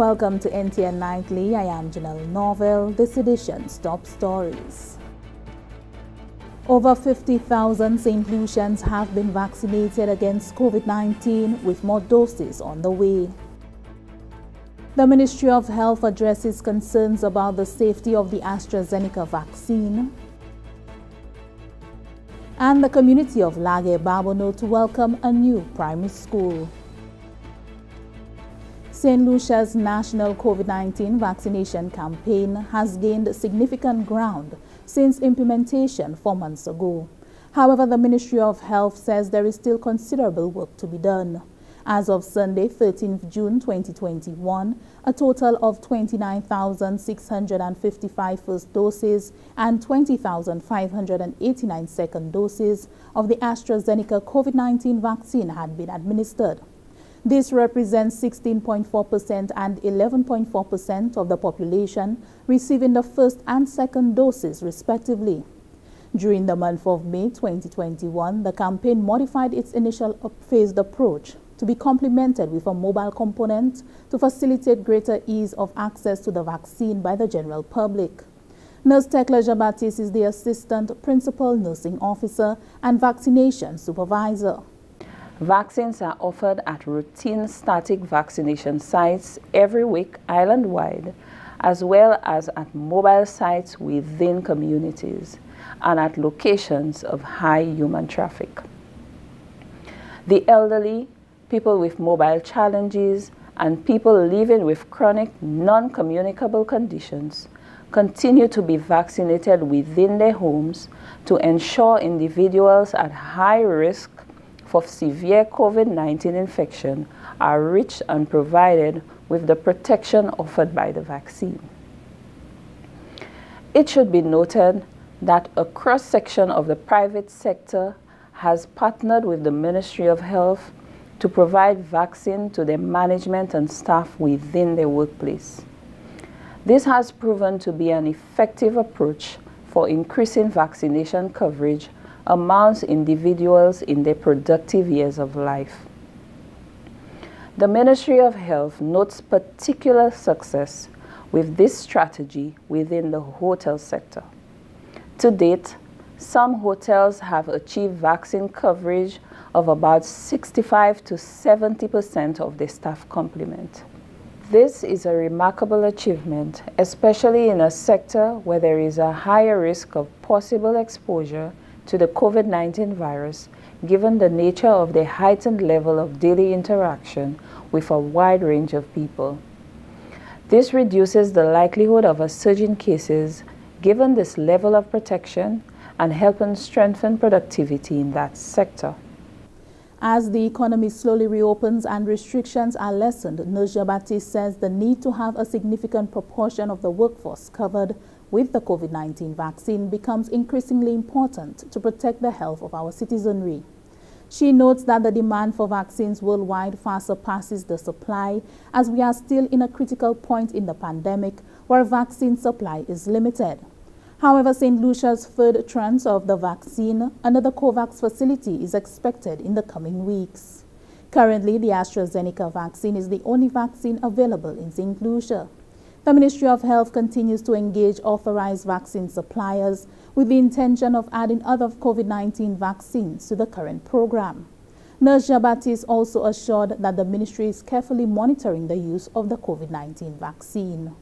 Welcome to NTN Nightly. I am Janelle Norville. This edition's top stories. Over 50,000 St. Lucians have been vaccinated against COVID-19 with more doses on the way. The Ministry of Health addresses concerns about the safety of the AstraZeneca vaccine. And the community of Lage Babonneau to welcome a new primary school. St. Lucia's national COVID-19 vaccination campaign has gained significant ground since implementation four months ago. However, the Ministry of Health says there is still considerable work to be done. As of Sunday, 13th June 2021, a total of 29,655 first doses and 20,589 second doses of the AstraZeneca COVID-19 vaccine had been administered. This represents 16.4% and 11.4% of the population receiving the first and second doses, respectively. During the month of May 2021, the campaign modified its initial phased approach to be complemented with a mobile component to facilitate greater ease of access to the vaccine by the general public. Nurse Tekla Jabatis is the Assistant Principal Nursing Officer and Vaccination Supervisor. Vaccines are offered at routine static vaccination sites every week island-wide, as well as at mobile sites within communities and at locations of high human traffic. The elderly, people with mobile challenges, and people living with chronic non-communicable conditions continue to be vaccinated within their homes to ensure individuals at high risk for severe COVID-19 infection are rich and provided with the protection offered by the vaccine. It should be noted that a cross-section of the private sector has partnered with the Ministry of Health to provide vaccine to their management and staff within their workplace. This has proven to be an effective approach for increasing vaccination coverage amongst individuals in their productive years of life. The Ministry of Health notes particular success with this strategy within the hotel sector. To date, some hotels have achieved vaccine coverage of about 65 to 70% of their staff complement. This is a remarkable achievement, especially in a sector where there is a higher risk of possible exposure to the COVID-19 virus given the nature of the heightened level of daily interaction with a wide range of people. This reduces the likelihood of a surge in cases given this level of protection and helping strengthen productivity in that sector. As the economy slowly reopens and restrictions are lessened, Nurse Jabati says the need to have a significant proportion of the workforce covered with the COVID-19 vaccine becomes increasingly important to protect the health of our citizenry. She notes that the demand for vaccines worldwide far surpasses the supply as we are still in a critical point in the pandemic where vaccine supply is limited. However, St. Lucia's third tranche of the vaccine under the COVAX facility is expected in the coming weeks. Currently, the AstraZeneca vaccine is the only vaccine available in St. Lucia. The Ministry of Health continues to engage authorized vaccine suppliers with the intention of adding other COVID-19 vaccines to the current program. Nurse Jabatis also assured that the ministry is carefully monitoring the use of the COVID-19 vaccine.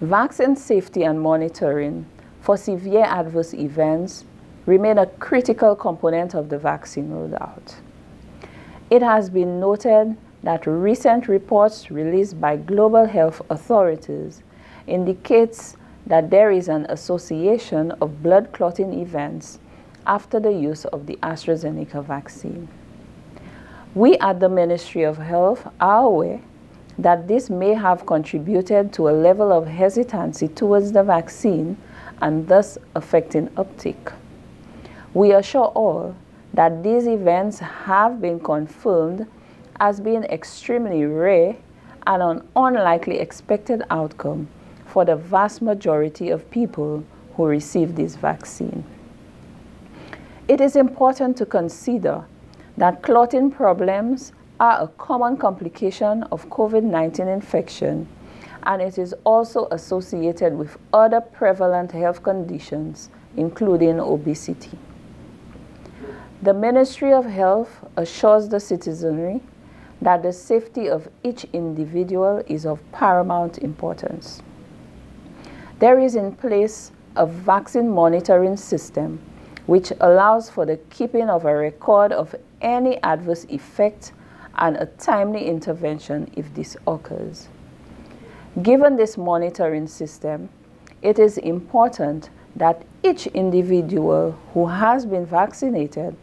Vaccine safety and monitoring for severe adverse events remain a critical component of the vaccine rollout. It has been noted that recent reports released by global health authorities indicates that there is an association of blood clotting events after the use of the AstraZeneca vaccine. We at the Ministry of Health are aware that this may have contributed to a level of hesitancy towards the vaccine and thus affecting uptake. We assure all that these events have been confirmed as being extremely rare and an unlikely expected outcome for the vast majority of people who receive this vaccine. It is important to consider that clotting problems are a common complication of COVID-19 infection and it is also associated with other prevalent health conditions, including obesity. The Ministry of Health assures the citizenry that the safety of each individual is of paramount importance. There is in place a vaccine monitoring system which allows for the keeping of a record of any adverse effect and a timely intervention if this occurs. Given this monitoring system, it is important that each individual who has been vaccinated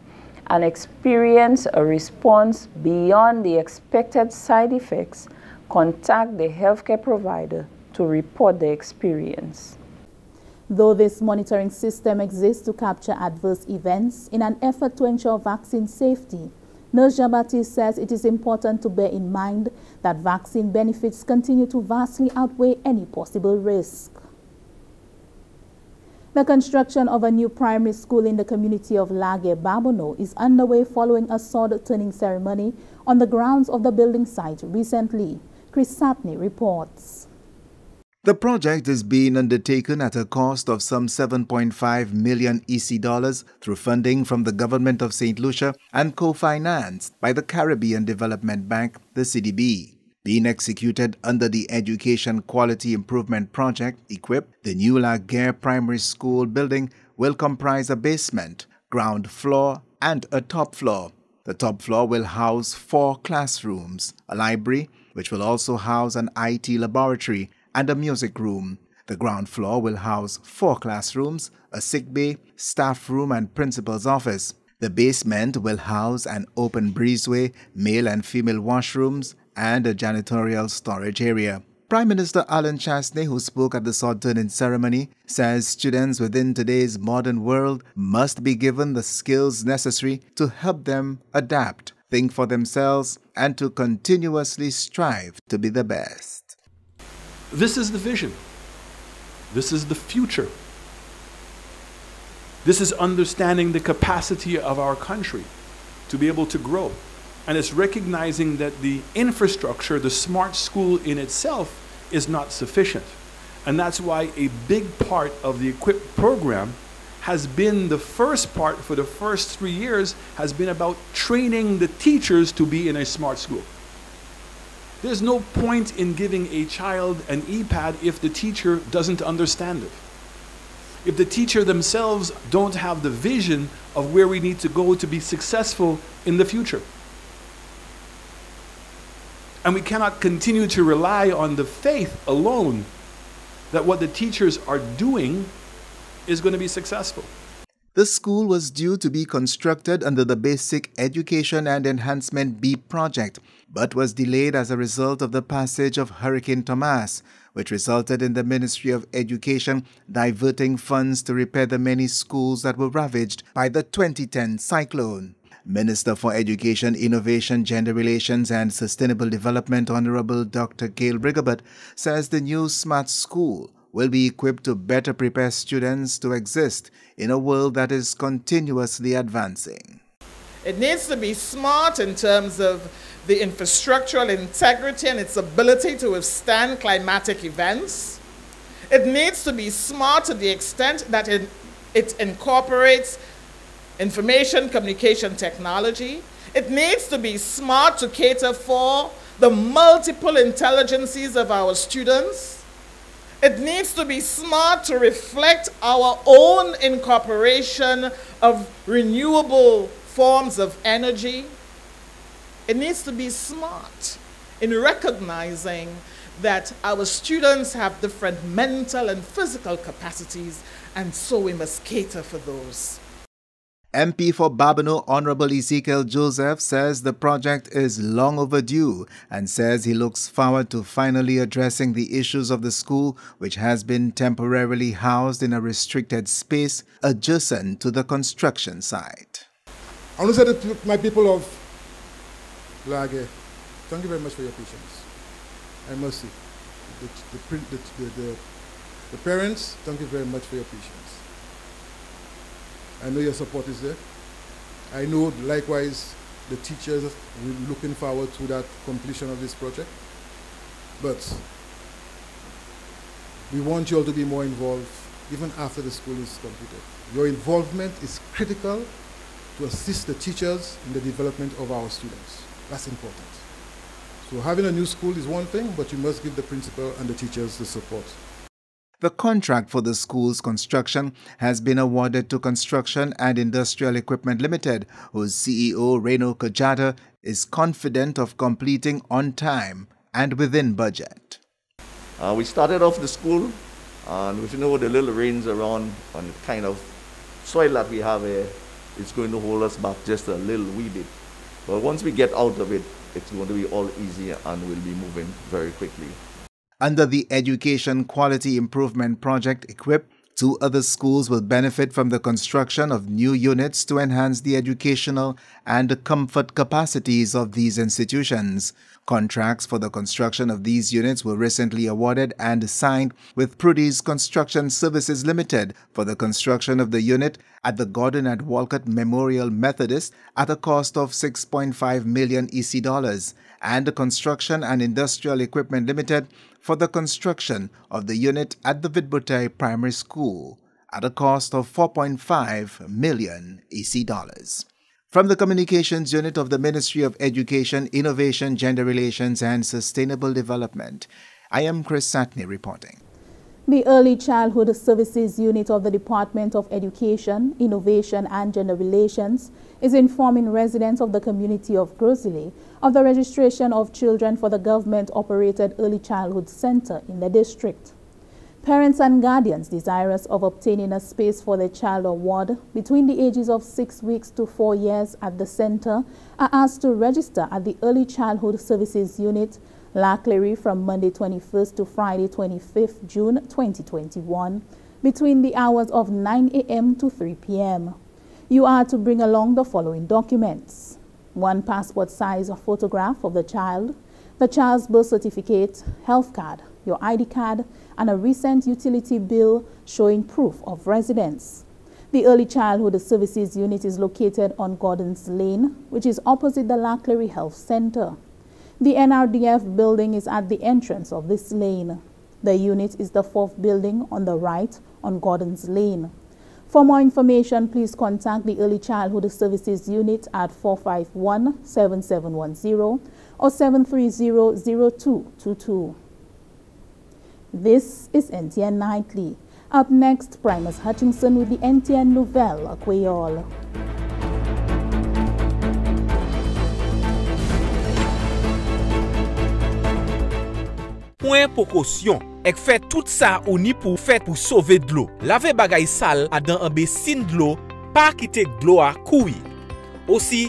and experience a response beyond the expected side effects contact the healthcare provider to report the experience. Though this monitoring system exists to capture adverse events in an effort to ensure vaccine safety, Nurse Jabati says it is important to bear in mind that vaccine benefits continue to vastly outweigh any possible risk. The construction of a new primary school in the community of Lage Babonneau is underway following a sword-turning ceremony on the grounds of the building site recently. Chris Satney reports. The project is being undertaken at a cost of some 7.5 million EC dollars through funding from the government of St. Lucia and co-financed by the Caribbean Development Bank, the CDB. Being executed under the Education Quality Improvement Project, EQUIP, the new Laguerre Primary School building will comprise a basement, ground floor, and a top floor. The top floor will house four classrooms, a library, which will also house an IT laboratory, and a music room. The ground floor will house four classrooms, a sick bay, staff room, and principal's office. The basement will house an open breezeway, male and female washrooms, and a janitorial storage area. Prime Minister Allen Chastanet, who spoke at the sword turning ceremony, says students within today's modern world must be given the skills necessary to help them adapt, think for themselves, and to continuously strive to be the best. This is the vision. This is the future. This is understanding the capacity of our country to be able to grow. And it's recognizing that the infrastructure, the smart school in itself, is not sufficient. And that's why a big part of the EQUIP program has been the first part for the first three years has been about training the teachers to be in a smart school. There's no point in giving a child an iPad if the teacher doesn't understand it. If the teacher themselves don't have the vision of where we need to go to be successful in the future. And we cannot continue to rely on the faith alone that what the teachers are doing is going to be successful. The school was due to be constructed under the Basic Education and Enhancement B project, but was delayed as a result of the passage of Hurricane Tomas, which resulted in the Ministry of Education diverting funds to repair the many schools that were ravaged by the 2010 cyclone. Minister for Education, Innovation, Gender Relations and Sustainable Development Honorable Dr. Gale Rigobert says the new smart school will be equipped to better prepare students to exist in a world that is continuously advancing. It needs to be smart in terms of the infrastructural integrity and its ability to withstand climatic events. It needs to be smart to the extent that it, it incorporates information communication technology. It needs to be smart to cater for the multiple intelligences of our students. It needs to be smart to reflect our own incorporation of renewable forms of energy. It needs to be smart in recognizing that our students have different mental and physical capacities, and so we must cater for those. MP for Babonneau Honorable Ezechiel Joseph says the project is long overdue and says he looks forward to finally addressing the issues of the school, which has been temporarily housed in a restricted space adjacent to the construction site. I want to say to my people of La Guerre, thank you very much for your patience and mercy. The, the, the, the parents, thank you very much for your patience. I know your support is there. I know likewise the teachers be looking forward to that completion of this project. But we want you all to be more involved even after the school is completed. Your involvement is critical to assist the teachers in the development of our students. That's important. So having a new school is one thing, but you must give the principal and the teachers the support. The contract for the school's construction has been awarded to Construction and Industrial Equipment Limited, whose CEO Reno Kajata is confident of completing on time and within budget. Uh, we started off the school, and with you know the little rains around and the kind of soil that we have here, it's going to hold us back just a little wee bit. But once we get out of it, it's going to be all easy and we'll be moving very quickly. Under the Education Quality Improvement Project EQUIP, two other schools will benefit from the construction of new units to enhance the educational and comfort capacities of these institutions. Contracts for the construction of these units were recently awarded and signed with Prudy's Construction Services Limited for the construction of the unit at the Gordon and Walcott Memorial Methodist at a cost of 6.5 million EC dollars and the Construction and Industrial Equipment Limited for the construction of the unit at the Vide Bouteille Primary School at a cost of 4.5 million EC dollars. From the Communications Unit of the Ministry of Education, Innovation, Gender Relations and Sustainable Development, I am Chris Satney reporting. The Early Childhood Services Unit of the Department of Education, Innovation and Gender Relations is informing residents of the community of Gros Islet of the registration of children for the government-operated Early Childhood Center in the district. Parents and guardians desirous of obtaining a space for their child or ward between the ages of 6 weeks to 4 years at the center are asked to register at the Early Childhood Services Unit, La Clery from Monday 21st to Friday 25th June 2021 between the hours of 9 a.m. to 3 p.m. You are to bring along the following documents. One passport size photograph of the child, the child's birth certificate, health card, your ID card, and a recent utility bill showing proof of residence. The Early Childhood Services Unit is located on Gordon's Lane, which is opposite the La Clery Health Center. The NRDF building is at the entrance of this lane. The unit is the fourth building on the right on Gordon's Lane. For more information, please contact the Early Childhood Services Unit at 451-7710 or 730-0222. This is NTN Nightly. Up next, Primus Hutchinson with the NTN Nouvelle Creole. point pokosyon, ek fè tout sa ou ni pou fè pou sove dlo. Lave bagay sal adan anbe sin dlo, pa kitek dlo a koui. Osi,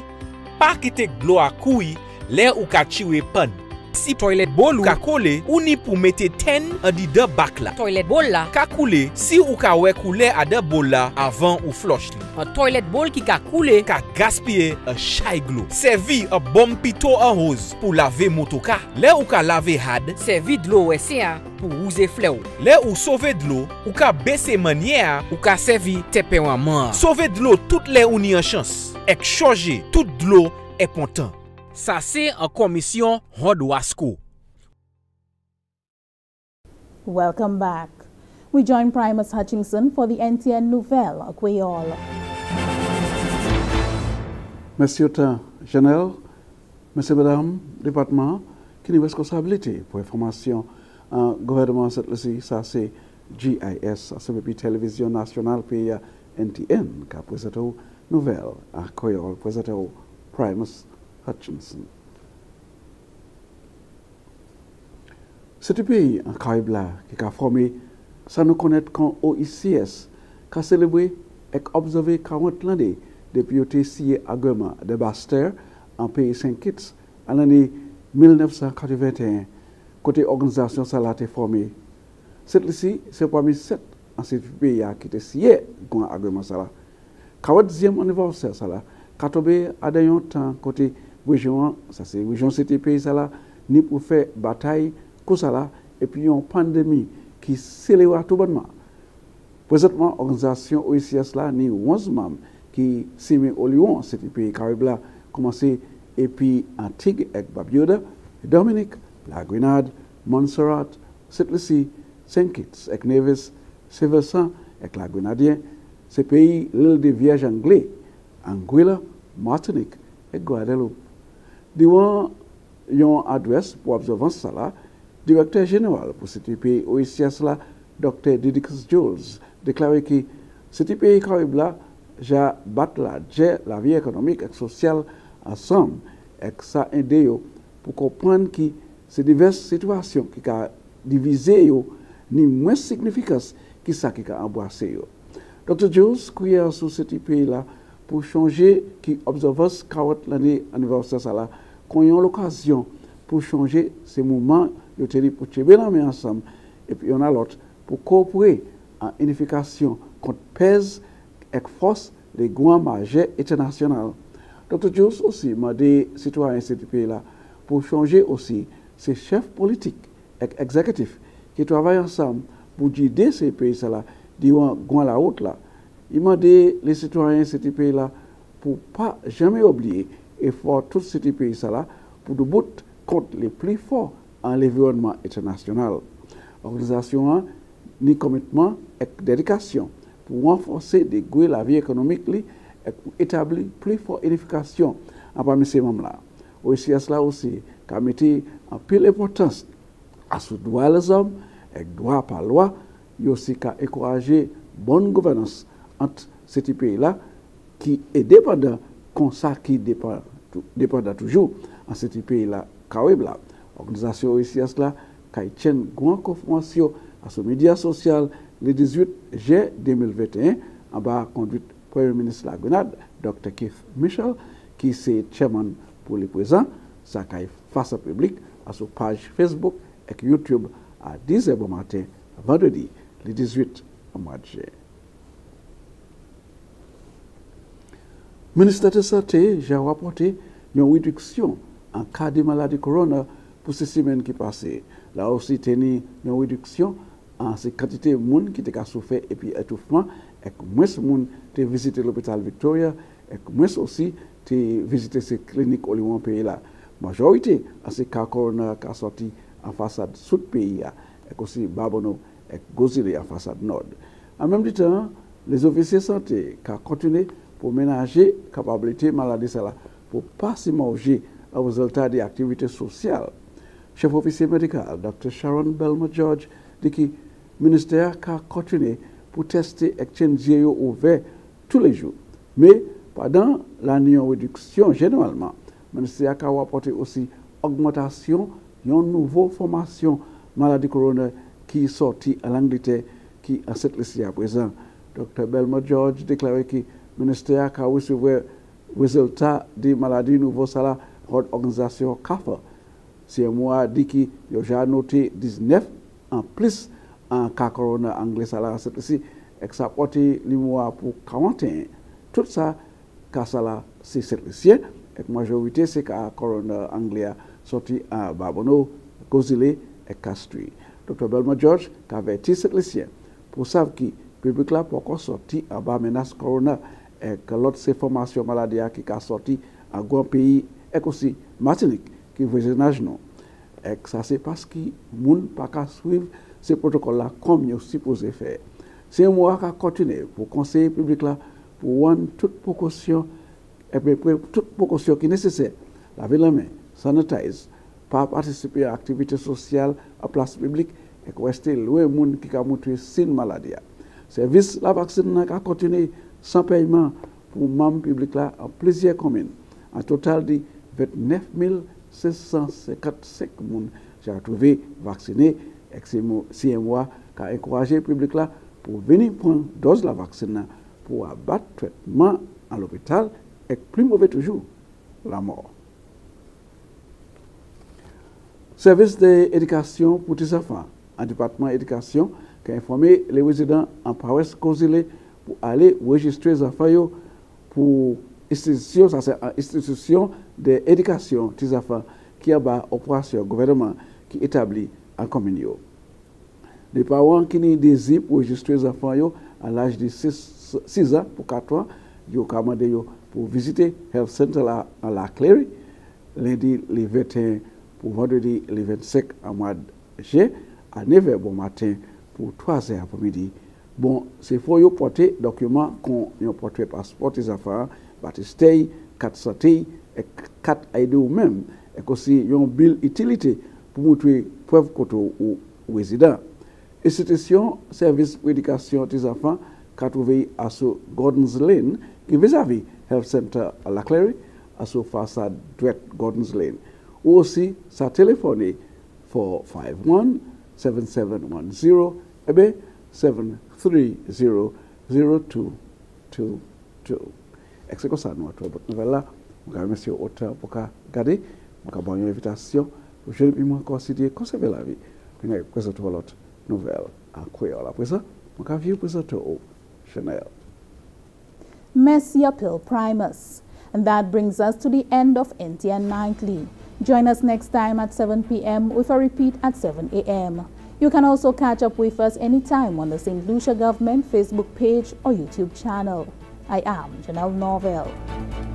pa kitek dlo a koui, lè ou ka chiwe pan. Si toilet bol ou ka kole, ou ni pou mette ten an di de bak la. Toilet bol la ka koule si ou ka we koule a de bol la avan ou floch li. An toilet bol ki ka koule, ka gaspye a chay glo. Servi a bom pito an hoz pou lave motoka. Le ou ka lave had, servi dlo we se a pou ouze fle ou. Le ou sove dlo, ou ka bese manye a, ou ka servi tepe waman. Sove dlo tout le ou ni an chans, ek choje tout dlo e pontan. Sa se an komisyon Hod Wasko. Welcome back. We join Primus Hutchinson for the NTN Nouvelle Creole. Monsieur le Général, Monsieur, Madame, département, qui est responsabilité pour information en gouvernement ça c'est GIS, ça c'est télévision nationale pays NTN, qui a présenté nouvelle à Creole, présenté Primus Hutchinson. C'est un pays en Caraïbes qui a formé, sans nous connaître qu'en OICS, qui a célébré et observé 40 l'année depuis qu'il a signé agrément de Baster en pays Saint-Kitts en l'année 1981, côté organisation ça formée. Cette ici, c'est parmi sept anciens pays qui ont signé un agrément ça là. 40e anniversaire ça a tombé à un temps côté wèjouan, sa se wèjouan sete peyi sa la, ni pou fè batay kou sa la, epi yon pandemi ki selewa tou bonman. Prezentman, organizasyon OICS la ni 11 mam ki seme olyon sete peyi karib la et puis Antigue ek Babyouda, Dominique La Grenade, Montserrat, Setlesi, St. Kitts ek Nevis, Seversan ek La Grenadien, se pays lèl de viej anglais Anguilla, Martinique et Guadeloupe. Diwan yon adres pou observans sa la, direktèr jeneral pou CTP OICS la, Dr. Didikis Jules, deklare ki CTP Karib la ja bat la dje la vi ekonomik ek sosyal ansam ek sa ende yo pou kompran ki se divers situasyon ki ka divize yo ni mwen signifikans ki sa ki ka ambwase yo. Dr. Jules kouye sou CTP la pou chanje ki observans kawat lani aniversas sa la qu'on l'occasion pour changer ce moment, je te dis pour te bien ensemble, et puis on a l'autre, pour coopérer en unification contre pèse et force les grands majeurs internationaux. Dr. Jules aussi m'a dit, citoyen CTP là, pour changer aussi ces chefs politiques et exécutifs qui travaillent ensemble pour guider ces pays-là, disons, la route là. Il m'a dit, les citoyens CTP là, pour ne pas jamais oublier et faire tout ce pays-là pour de bout contre les plus forts en l'environnement international. L'organisation a ni commitment et dédication pour renforcer la vie économique et pour établir plus forte édification parmi ces membres-là. Aussi, à cela aussi, qu'a mis en pile importance à ce droit les hommes et droit par loi, il aussi qu'à encourager bonne gouvernance entre ces pays-là qui est dépendant comme ça qui dépend, toujours en ces pays-là, là. Organisation ici à cela, qui tient grande conférence à ce média social le 18 juillet 2021 en bas conduite Premier ministre de la Grenade, Dr. Keith Michel, qui est chairman pour le présent, ça caille face au public à sa page Facebook et YouTube à 10h du matin, vendredi, le 18 mois de juillet. Ministère de la Santé a rapporté une réduction en cas de maladie corona pour ces semaines qui passaient. Là aussi, a une réduction en ces quantités de monde qui étaient souffert et puis étouffement et moins de monde qui visité l'hôpital Victoria et moins aussi qui visité ces cliniques au Lyon pays là. Majorité à ces cas corona qui sont sortis en façade sud pays et aussi Babono et Gozile en façade nord. En même temps, les officiers de santé qui ont continué pour ménager la capacité maladie là pour pas s'immerger au résultat des activités sociales. Chef officier médical, Dr. Sharon Belma George, dit que ministère a continué pour tester et ouvert tous les jours. Mais pendant en réduction, généralement, le ministère a apporté aussi augmentation d'une nouvelle formation maladie corona qui est sortie à l'Angleterre, qui est cette liste à présent. Dr. Belma George déclaré que le ministère a reçu le résultat des maladies nouveaux ça l'organisation CAFA. C'est moi dit qu'il y a noté 19 en plus en cas corona anglais ça là c'est ici et ça porte mois pour 41 tout ça cas ça là c'est ici et majorité c'est cas corona anglais sorti à Babono Kozile et Castri. Dr Belma George qui averti cette lycée pour savoir que public là pour encore sorti à bas menace corona Eh, e kalot se formasyon malade a ki ka soti a gwan peyi ek osi matinik ki vejenaj non. Ek sa se paski moun pa ka suiv se protokol la kom yo sipose fè. Se mwa ka kontine pou konseye publik la pou wan tout pokosyon epi pou tout pokosyon ki nesesè. Lave la men, sanitize, pa patisipe a aktivite sosyal a plas publik ek weste lwe moun ki ka moutwe sin malade a. Servis la vaksin nan ka kontine yon sans paiement pour membres publics là en plusieurs communes. En total de 29 655 personnes j'ai trouvé vaccinés moi qui a encouragé le public là pour venir prendre dose de la vaccine pour abattre le traitement à l'hôpital et plus mauvais toujours, la mort. Service d'éducation pour les enfants, un département d'éducation qui a informé les résidents en Paris Cozile pou ale wejistre zafay yo pou institusyon de edikasyon ti zafay ki a ba gouvernement ki etabli an komin yo. De pawan ki ni dezi pou wejistre zafay yo an laj de 6 an pou 4 an, yo kamande yo pou vizite Health Center la, la Clery, lendi le 21 pou vendredi le 25 an mwad je, an 9 bon matin pou 3 an apomidi Bon, se fo yo pote dokumen kon yo pote pasport e zafar, batistei, kat satei, ek kat aide ou men, ek osi yon bil itilite pou moutwe pwev koto ou wezida. Institusyon Servis Predikasyon Gordons Lane ki vizavi Health Center Alakleri aso fasa Dwet Gordons Lane. Ou osi sa telefoni 451-7710 ebe 7 bien 730-0222. Ekseko sa nou atwa bot nouvel la, mga remesye otan pou ka gade, mga bon yon evitasyon, pou jen bi mwen konsidye konseve la vi, pou yon prezoto walot nouvel an kweyo la. Pwesa, mga view prezoto ou Chanel. Messi Appeal Primus. And that brings us to the end of NTN Nightly. Join us next time at 7 p.m. with a repeat at 7 a.m. You can also catch up with us anytime on the St. Lucia Government Facebook page or YouTube channel. I am Janelle Norvell.